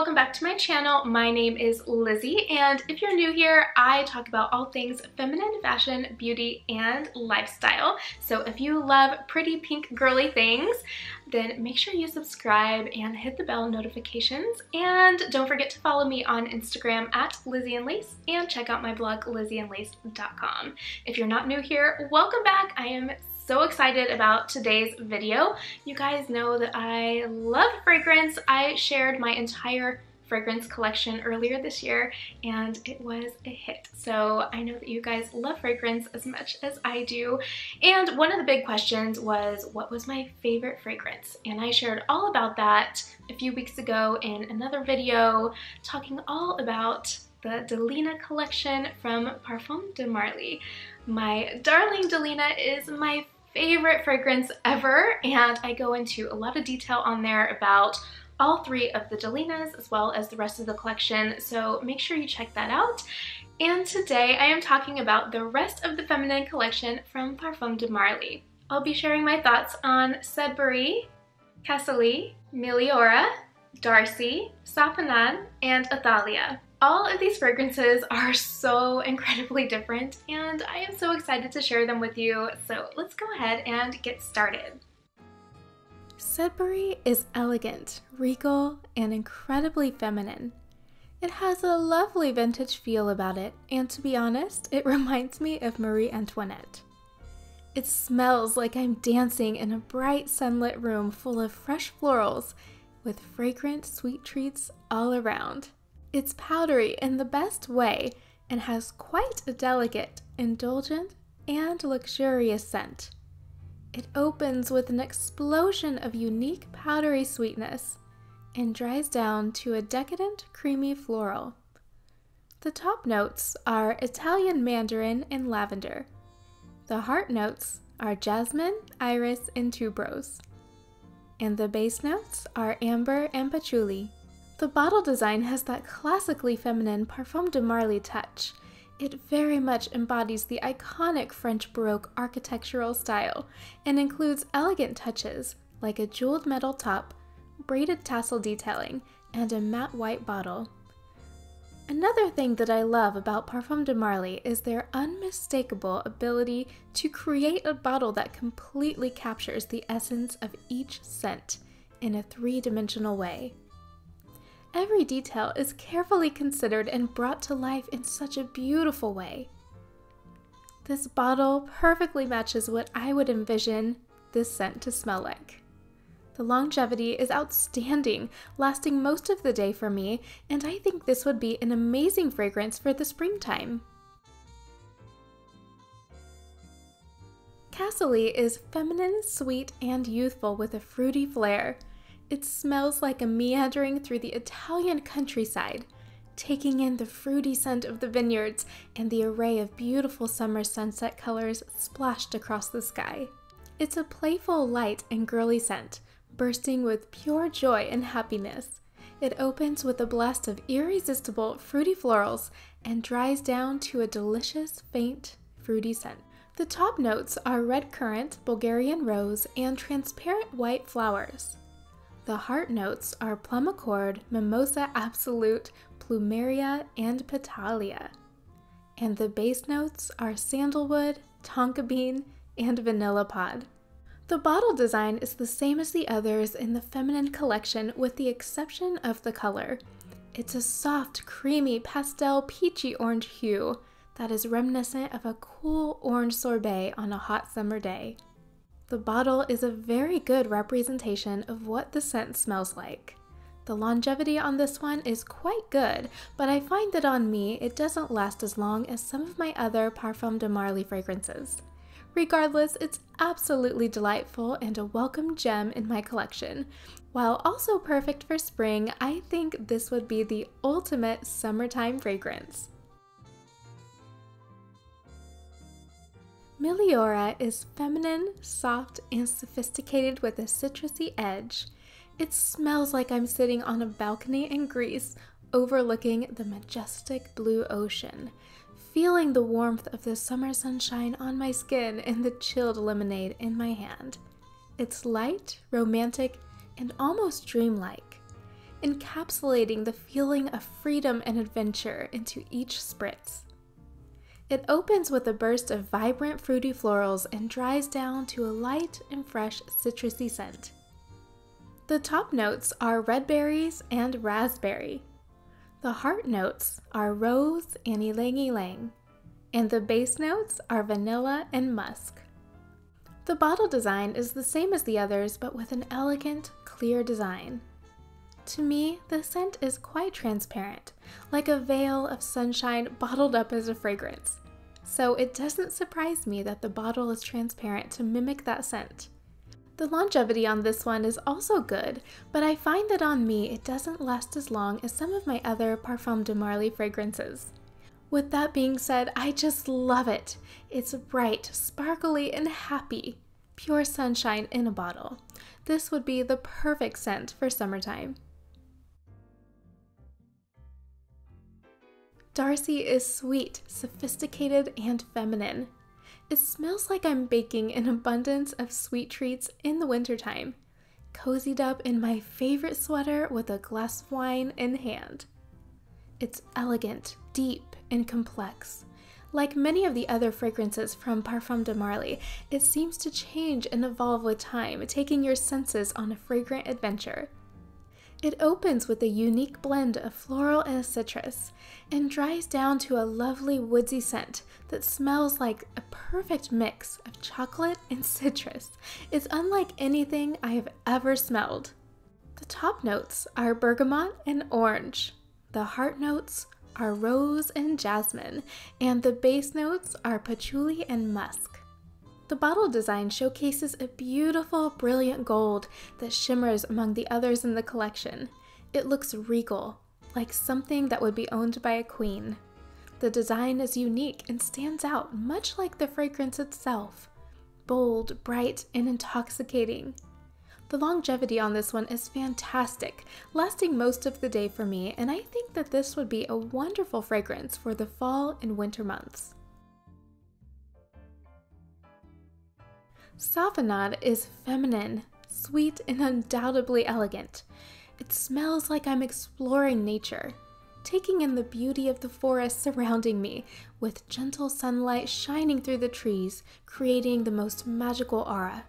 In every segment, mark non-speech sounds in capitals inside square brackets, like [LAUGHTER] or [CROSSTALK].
welcome back to my channel. My name is Lizzie and if you're new here, I talk about all things feminine fashion, beauty, and lifestyle. So if you love pretty pink girly things, then make sure you subscribe and hit the bell notifications. And don't forget to follow me on Instagram at Lizzie in Lace and check out my blog lizzieinlace.com. If you're not new here, welcome back. I am so excited about today's video. You guys know that I love fragrance. I shared my entire fragrance collection earlier this year and it was a hit. So I know that you guys love fragrance as much as I do. And one of the big questions was what was my favorite fragrance? And I shared all about that a few weeks ago in another video talking all about the Delina collection from Parfums de Marly. My darling Delina is my favorite fragrance ever and I go into a lot of detail on there about all three of the Delinas as well as the rest of the collection so make sure you check that out. And today I am talking about the rest of the feminine collection from Parfums de Marly. I'll be sharing my thoughts on Sedbury, Cassili, Meliora, Darcy, Safanad, and Athalia. All of these fragrances are so incredibly different and I am so excited to share them with you, so let's go ahead and get started. Sedbury is elegant, regal, and incredibly feminine. It has a lovely vintage feel about it, and to be honest, it [LAUGHS] reminds me of Marie Antoinette. It smells like I'm dancing in a bright sunlit room full of fresh florals with fragrant sweet treats all around. It's powdery in the best way and has quite a delicate, indulgent, and luxurious scent. It opens with an explosion of unique powdery sweetness and dries down to a decadent, creamy floral. The top notes are Italian mandarin and lavender. The heart notes are jasmine, iris, and tuberose. And the base notes are amber and patchouli. The bottle design has that classically feminine Parfums de Marly touch. It very much embodies the iconic French Baroque architectural style and includes elegant touches like a jeweled metal top, braided tassel detailing, and a matte white bottle. Another thing that I love about Parfums de Marly is their unmistakable ability to create a bottle that completely captures the essence of each scent in a three dimensional way. Every detail is carefully considered and brought to life in such a beautiful way. This bottle perfectly matches what I would envision this scent to smell like. The longevity is outstanding, lasting most of the day for me, and I think this would be an amazing fragrance for the springtime. Cassili is feminine, sweet, and youthful with a fruity flair. It smells like a meandering through the Italian countryside, taking in the fruity scent of the vineyards and the array of beautiful summer sunset colors splashed across the sky. It's a playful, light, and girly scent, bursting with pure joy and happiness. It opens with a blast of irresistible fruity florals and dries down to a delicious, faint, fruity scent. The top notes are red currant, Bulgarian rose, and transparent white flowers. The heart notes are plum accord, mimosa absolute, plumeria, and petalia. And the base notes are sandalwood, tonka bean, and vanilla pod. The bottle design is the same as the others in the feminine collection with the exception of the color. It's a soft, creamy, pastel, peachy orange hue that is reminiscent of a cool orange sorbet on a hot summer day. The bottle is a very good representation of what the scent smells like. The longevity on this one is quite good, but I find that on me it doesn't last as long as some of my other Parfums de Marly fragrances. Regardless, it's absolutely delightful and a welcome gem in my collection. While also perfect for spring, I think this would be the ultimate summertime fragrance. Meliora is feminine, soft, and sophisticated with a citrusy edge. It smells like I'm sitting on a balcony in Greece, overlooking the majestic blue ocean, feeling the warmth of the summer sunshine on my skin and the chilled lemonade in my hand. It's light, romantic, and almost dreamlike. encapsulating the feeling of freedom and adventure into each spritz. It opens with a burst of vibrant fruity florals and dries down to a light and fresh citrusy scent. The top notes are red berries and raspberry. The heart notes are rose and ylang ylang, and the base notes are vanilla and musk. The bottle design is the same as the others, but with an elegant, clear design. To me, the scent is quite transparent, like a veil of sunshine bottled up as a fragrance. So it doesn't surprise me that the bottle is transparent to mimic that scent. The longevity on this one is also good, but I find that on me it doesn't last as long as some of my other Parfums de Marly fragrances. With that being said, I just love it. It's bright, sparkly, and happy. Pure sunshine in a bottle. This would be the perfect scent for summertime. Darcy is sweet, sophisticated, and feminine. It smells like I'm baking an abundance of sweet treats in the wintertime, cozied up in my favorite sweater with a glass of wine in hand. It's elegant, deep, and complex. Like many of the other fragrances from Parfums de Marly, it seems to change and evolve with time, taking your senses on a fragrant adventure. It opens with a unique blend of floral and citrus and dries down to a lovely woodsy scent that smells like a perfect mix of chocolate and citrus. It's unlike anything I have ever smelled. The top notes are bergamot and orange. The heart notes are rose and jasmine, and the base notes are patchouli and musk. The bottle design showcases a beautiful, brilliant gold that shimmers among the others in the collection. It looks regal, like something that would be owned by a queen. The design is unique and stands out much like the fragrance itself. Bold, bright, and intoxicating. The longevity on this one is fantastic, lasting most of the day for me, and I think that this would be a wonderful fragrance for the fall and winter months. Safanad is feminine, sweet, and undoubtedly elegant. It smells like I'm exploring nature, taking in the beauty of the forest surrounding me, with gentle sunlight shining through the trees, creating the most magical aura.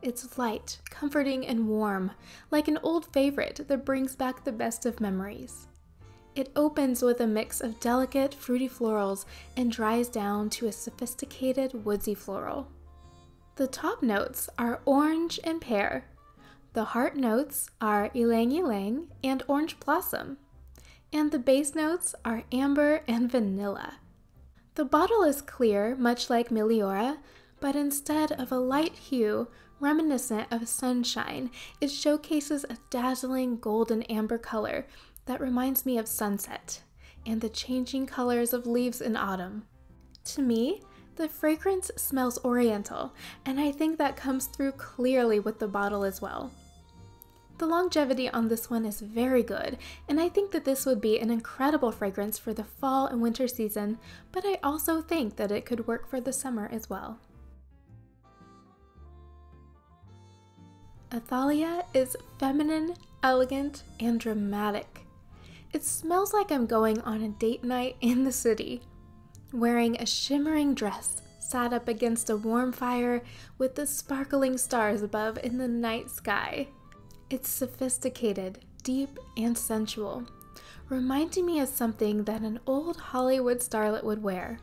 It's light, comforting, and warm, like an old favorite that brings back the best of memories. It opens with a mix of delicate, fruity florals and dries down to a sophisticated, woodsy floral. The top notes are orange and pear. The heart notes are ylang ylang and orange blossom. And the base notes are amber and vanilla. The bottle is clear, much like Meliora, but instead of a light hue reminiscent of sunshine, it showcases a dazzling golden amber color that reminds me of sunset and the changing colors of leaves in autumn. To me, the fragrance smells oriental, and I think that comes through clearly with the bottle as well. The longevity on this one is very good, and I think that this would be an incredible fragrance for the fall and winter season, but I also think that it could work for the summer as well. Athalia is feminine, elegant, and dramatic. It smells like I'm going on a date night in the city wearing a shimmering dress, sat up against a warm fire with the sparkling stars above in the night sky. It's sophisticated, deep, and sensual, reminding me of something that an old Hollywood starlet would wear.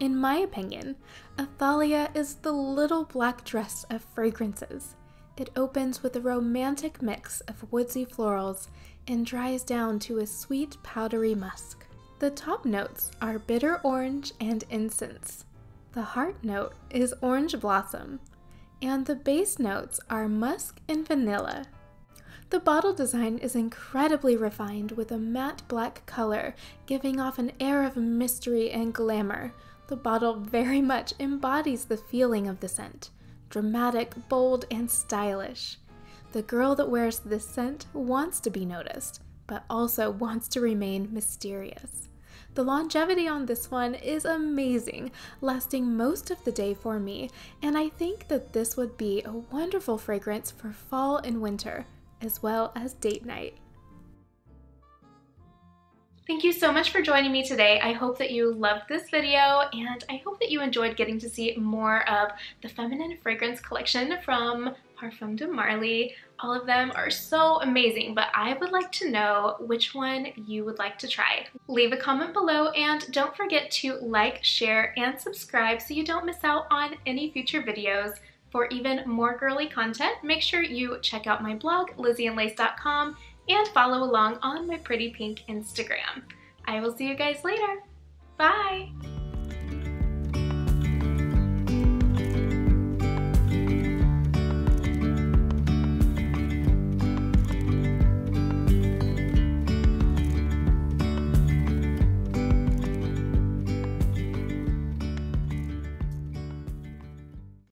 In my opinion, Athalia is the little black dress of fragrances. It opens with a romantic mix of woodsy florals and dries down to a sweet powdery musk. The top notes are bitter orange and incense. The heart note is orange blossom, and the base notes are musk and vanilla. The bottle design is incredibly refined with a matte black color, giving off an air of mystery and glamour. The bottle very much embodies the feeling of the scent dramatic, bold, and stylish. The girl that wears this scent wants to be noticed, but also wants to remain mysterious. The longevity on this one is amazing, lasting most of the day for me, and I think that this would be a wonderful fragrance for fall and winter, as well as date night. Thank you so much for joining me today. I hope that you loved this video and I hope that you enjoyed getting to see more of the feminine fragrance collection from Parfums de. All of them are so amazing, but I would like to know which one you would like to try. Leave a comment below and don't forget to like, share, and subscribe so you don't miss out on any future videos. For even more girly content, make sure you check out my blog, lizzieinlace.com, and follow along on my pretty pink Instagram. I will see you guys later. Bye!